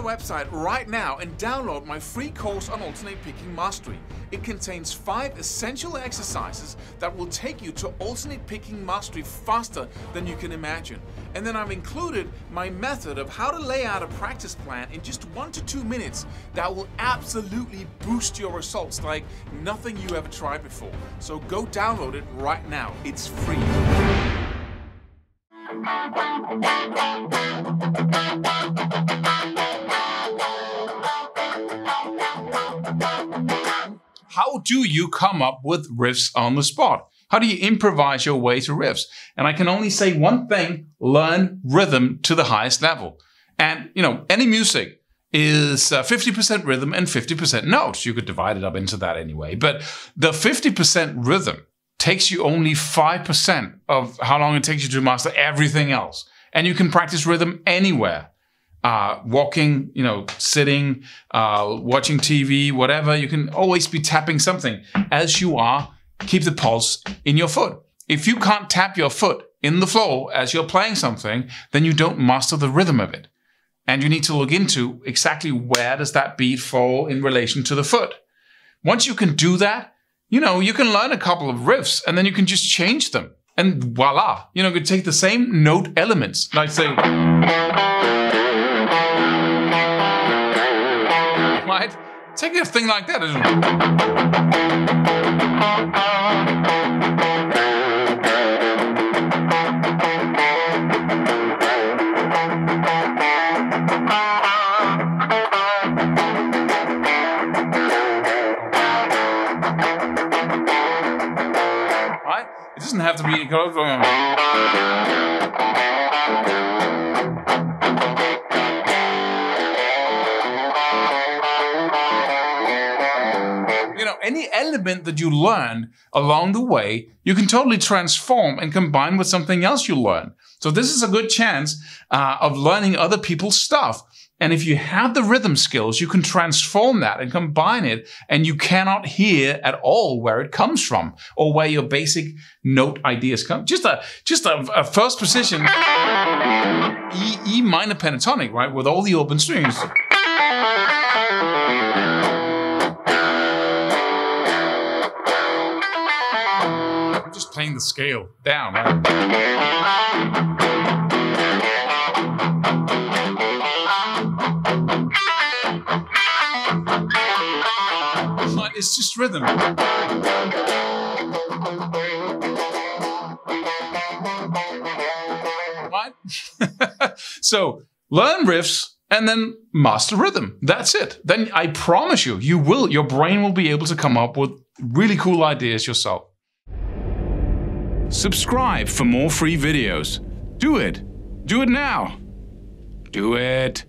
website right now and download my free course on alternate picking mastery. It contains five essential exercises that will take you to alternate picking mastery faster than you can imagine. And then I've included my method of how to lay out a practice plan in just one to two minutes that will absolutely boost your results like nothing you ever tried before. So go download it right now. It's free. do you come up with riffs on the spot? How do you improvise your way to riffs? And I can only say one thing, learn rhythm to the highest level. And, you know, any music is uh, 50% rhythm and 50% notes. You could divide it up into that anyway. But the 50% rhythm takes you only 5% of how long it takes you to master everything else. And you can practice rhythm anywhere. Uh, walking, you know, sitting, uh, watching TV, whatever. You can always be tapping something as you are. Keep the pulse in your foot. If you can't tap your foot in the floor as you're playing something, then you don't master the rhythm of it. And you need to look into exactly where does that beat fall in relation to the foot. Once you can do that, you know, you can learn a couple of riffs and then you can just change them. And voila, you know, you could take the same note elements, like say, Take a thing like that. Right? It doesn't have to be. Any element that you learn along the way, you can totally transform and combine with something else you learn. So this is a good chance uh, of learning other people's stuff. And if you have the rhythm skills, you can transform that and combine it, and you cannot hear at all where it comes from or where your basic note ideas come. Just a just a, a first position E E minor pentatonic, right, with all the open strings. Playing the scale down. Right? It's just rhythm. Right? so learn riffs and then master rhythm. That's it. Then I promise you, you will, your brain will be able to come up with really cool ideas yourself. Subscribe for more free videos. Do it. Do it now. Do it.